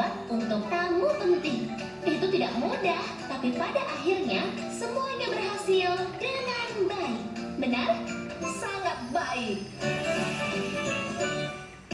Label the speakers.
Speaker 1: dibuat untuk tamu penting. Itu tidak mudah, tapi pada akhirnya semuanya berhasil dengan baik. Benar? Sangat baik.